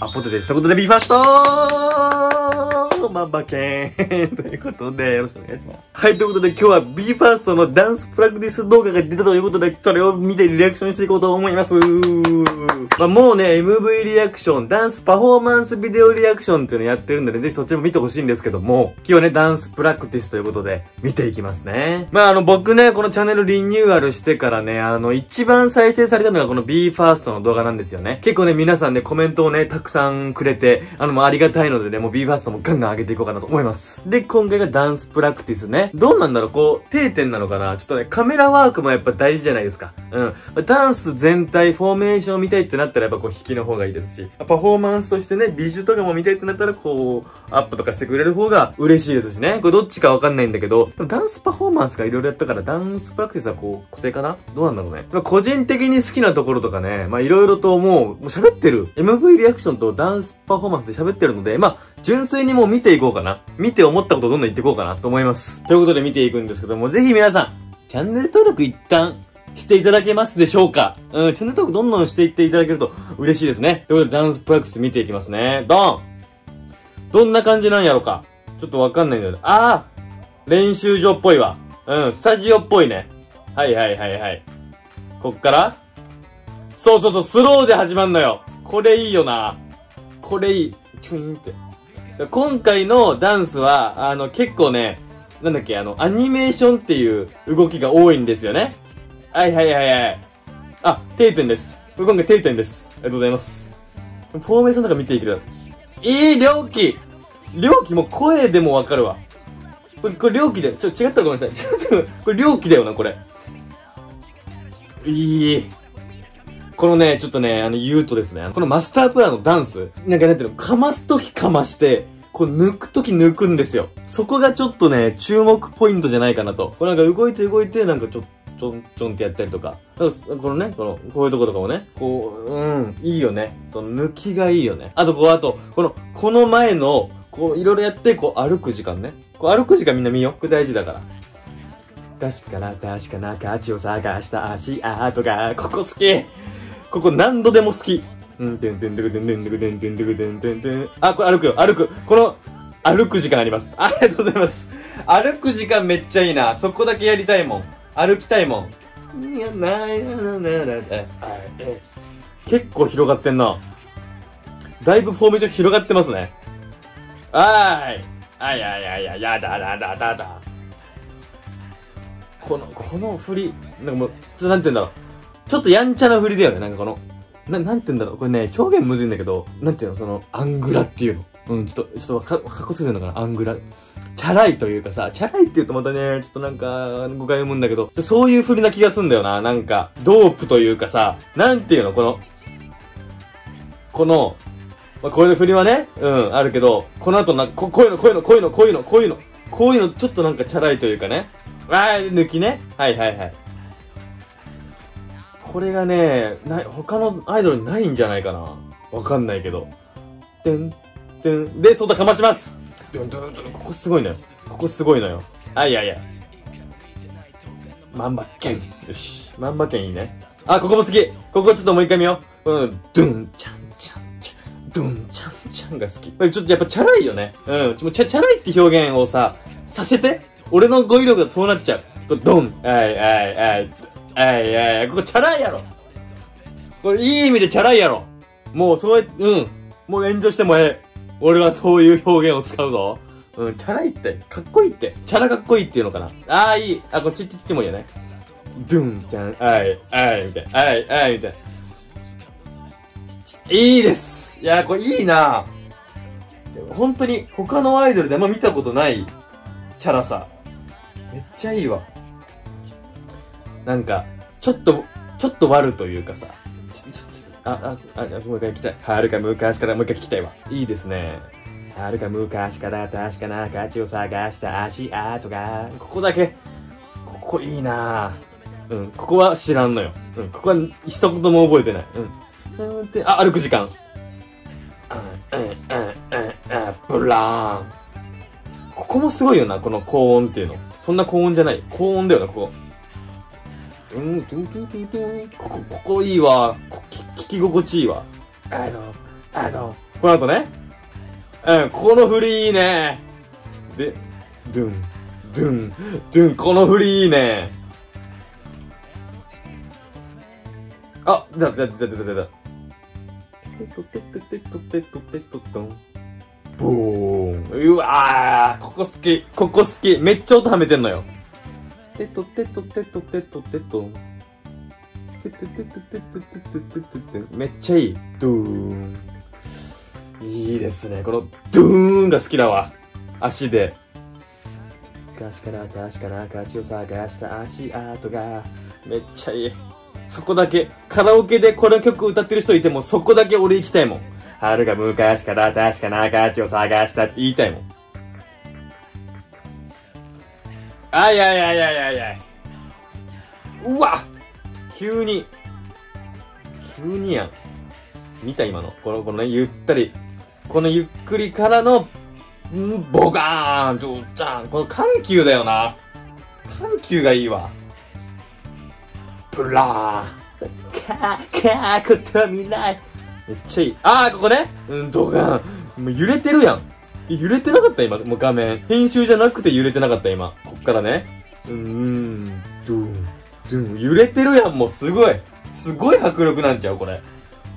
あ、ポテです。ということで、 BE:FIRST マンバケーン ということで、よろしくお願いします。はい、ということで今日は b ファーストのダンスプラクティス動画が出たということで、それを見てリアクションしていこうと思います。まあ、もうね、MV リアクション、ダンスパフォーマンスビデオリアクションっていうのやってるんでね、ぜひそっちも見てほしいんですけども、今日はね、ダンスプラクティスということで、見ていきますね。まあ、あの、僕ね、このチャンネルリニューアルしてからね、あの、一番再生されたのがこの b ファーストの動画なんですよね。結構ね、皆さんね、コメントをね、たくさんくれて、あの、もうありがたいのでね、もう b ファーストもガンガン上げていこうかなと思います。で、今回がダンスプラクティスね。どうなんだろう、こう、定点なのかな？ちょっとね、カメラワークもやっぱ大事じゃないですか。うん。ダンス全体、フォーメーションを見たいってなったらやっぱこう、引きの方がいいですし、パフォーマンスとしてね、美女とかも見たいってなったらこう、アップとかしてくれる方が嬉しいですしね。これどっちかわかんないんだけど、ダンスパフォーマンスがいろいろやったから、ダンスプラクティスはこう、固定かな？どうなんだろうね。個人的に好きなところとかね、まあいろいろともう、もう喋ってる。MV リアクションとダンスパフォーマンスで喋ってるので、まあ、純粋にもう見ていこうかな。見て思ったことどんどん言っていこうかなと思います。ということで見ていくんですけども、ぜひ皆さん、チャンネル登録一旦していただけますでしょうか？うん、チャンネル登録どんどんしていっていただけると嬉しいですね。ということでダンスプラクス見ていきますね。ドンどんな感じなんやろか？ちょっとわかんないんだけど。あー練習場っぽいわ。うん、スタジオっぽいね。はいはいはいはい。こっから？そうそうそう、スローで始まんのよ。これいいよな。これいい。チュインって。今回のダンスは、あの、結構ね、なんだっけ、あの、アニメーションっていう動きが多いんですよね。はいはいはいはい。あ、定点です。今回定点です。ありがとうございます。フォーメーションとか見ていくる。いい料金料金も声でもわかるわ。これ、これ料金で、ちょ、違ったらごめんなさい。ちょっと、これ料金だよな、これ。いい。このね、ちょっとね、あの、言うとですね、このマスタープランのダンス、なんかなんていうの、かますときかまして、こう抜くとき抜くんですよ。そこがちょっとね、注目ポイントじゃないかなと。これなんか動いて動いて、なんかちょっ、ちょんちょんってやったりとか。このね、この、こういうとことかもね、こう、うん、いいよね。その抜きがいいよね。あとこう、あと、この、この前の、こう、いろいろやって、こう歩く時間ね。こう歩く時間みんな見よ。これ大事だから。確かな、確かな、価値を探した足跡が、ここ好きここ何度でも好き。うん。てんてんてんてんてんてんてんてんてんてんてんてんあこれ歩くよ。歩く。この歩く時間あります。ありがとうございます。歩く時間めっちゃいいな。そこだけやりたいもん。歩きたいもん。結構広がってんな。だいぶフォーメーション広がってますね。あーい。あいやいやいややだだだだだ。このこの振りなんかもうちょっとなんて言うんだろう。ちょっとやんちゃな振りだよねなんかこの。な、なんて言うんだろう。これね、表現むずいんだけど、なんていうの、その、アングラっていうの。うん、ちょっと、ちょっとか、かっこついてるのかな、アングラ。チャラいというかさ、チャラいって言うとまたね、ちょっとなんか、誤解生むんだけど、そういう振りな気がすんだよな。なんか、ドープというかさ、なんていうの、この、この、まあ、こういう振りはね、うん、あるけど、この後な、ここういうの、こういうの、こういうの、こういうの、こういうの、こういうの、ちょっとなんかチャラいというかね。あー、抜きね。はいはいはい。これがね、な他のアイドルにないんじゃないかな。わかんないけど。てん、てん。で、外かましますここすごいのよ。ここすごいのよ。あ、いやいや。万馬券。よし。万馬券いいね。あ、ここも好き。ここちょっともう一回見よう。うん、ドゥン、チャン、チャン、チャン、ドゥン、チャン、チャンが好き。ちょっとやっぱチャラいよね。うん。ちょチャチャラいって表現をさ、させて。俺の語彙力だとそうなっちゃう。ドン、はい、はい、はい。いやいや、ここチャラいやろ。これいい意味でチャラいやろ。もうそうや、うん。もう炎上してもええ。俺はそういう表現を使うぞ。うん、チャラいって。かっこいいって。チャラかっこいいっていうのかな。ああ、いい。あ、これちっちっちもいいよね。ドゥンちゃん、あい、あい、みたいな。あい、あい、みたいな。いいです。いや、これいいな本当に他のアイドルであんま見たことないチャラさ。めっちゃいいわ。なんか、ちょっと、ちょっと悪というかさ、ちょ、ちょ、ちょ、あ、あ、あ、もう一回聞きたい。はるか昔からもう一回聞きたいわ。いいですね。はるか昔から確かな価値を探した足跡が、ここだけ、ここいいなうん、ここは知らんのよ。うん、ここは一言も覚えてない。うん。うんで、あ、歩く時間。うん、うん、うん、うん、ブラーン。ここもすごいよな、この高音っていうの。そんな高音じゃない。高音だよな、ここ。ドゥンドゥンドゥンドゥンドゥンここ、ここいいわこ。聞き心地いいわ。あの、あの、この後ね。うん、この振りいいね。で、ドゥン、ドゥン、ドゥン、この振りいいね。あ、だ、だ、だ、だ、だ、だ。テトテトテトテトテトトン。ボーン。うわー、ここ好き。ここ好き。めっちゃ音はめてんのよ。テトテトテトテトテト。テトテトテトテトテトテ。めっちゃいい。ドゥーン。いいですね。このドゥーンが好きだわ。足で。昔から確かな価値を探した足跡がめっちゃいい。そこだけ、カラオケでこの曲歌ってる人いても、そこだけ俺行きたいもん。春が昔から確かな価値を探したって言いたいもん。あいやいやいやいやいやうわ急に、急にやん。見た今の。この、このね、ゆったり。このゆっくりからの、んボガーンジョーちゃん。この緩急だよな。緩急がいいわ。プラー。か、か、こと未来。めっちゃいい。あー、ここね。うん、ドガン。もう揺れてるやん。揺れてなかった今、もう画面。編集じゃなくて揺れてなかった今。っからね。うーん、ドゥン、ドゥン。揺れてるやん、もうすごい。すごい迫力なんちゃうこれ。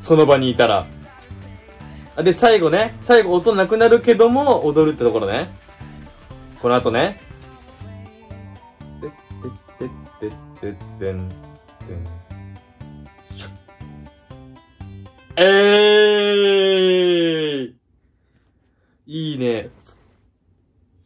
その場にいたら。で、最後ね。最後音なくなるけども、踊るってところね。この後ね。てってってってってん。えーいいね。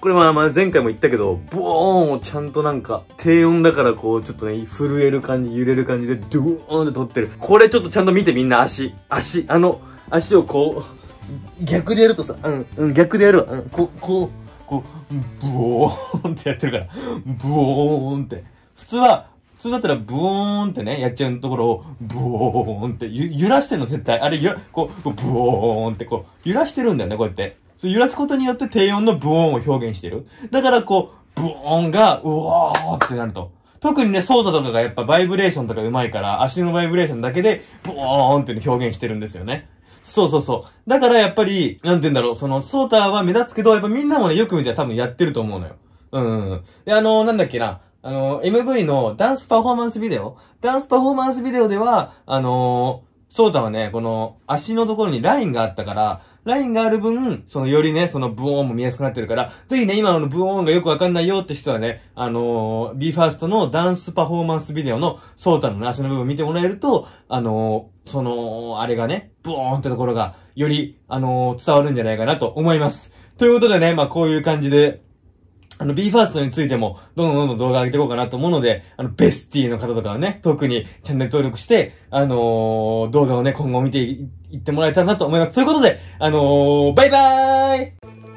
これはまあ前回も言ったけど、ボーンをちゃんとなんか、低音だからこう、ちょっとね、震える感じ、揺れる感じで、ドゥーンって撮ってる。これちょっとちゃんと見てみんな足。足。あの、足をこう、逆でやるとさ、うん、うん、逆でやるわ。うん、こう、こう、こう、ブオーンってやってるから。ブオーンって。普通は、普通だったら、ブオーンってね、やっちゃうところを、ブオーンって揺らしてんの、絶対。あれ、こう、ブオーンってこう、揺らしてるんだよね、こうやって。そう揺らすことによって低音のブーンを表現してる。だからこう、ブーンが、うわーってなると。特にね、ソーダとかがやっぱバイブレーションとか上手いから、足のバイブレーションだけで、ブオーンって表現してるんですよね。そうそうそう。だからやっぱり、なんて言うんだろう、その、ソータは目立つけど、やっぱみんなもね、よく見て多分やってると思うのよ。うん。で、あの、なんだっけな、あの、MV のダンスパフォーマンスビデオダンスパフォーマンスビデオでは、あのソータはね、この足のところにラインがあったから、ラインがある分、そのよりね、そのブオーンも見やすくなってるから、ぜひね、今のブオーンがよくわかんないよって人はね、あのー、BE:FIRST のダンスパフォーマンスビデオのソータの、足の部分見てもらえると、あのー、その、あれがね、ブオーンってところが、より、あのー、伝わるんじゃないかなと思います。ということでね、まあこういう感じで、あの、BE:FIRST についても、どんどんどんどん動画上げていこうかなと思うので、あの、ベスティの方とかはね、特にチャンネル登録して、あのー、動画をね、今後見ていってもらえたらなと思います。ということで、あのー、バイバーイ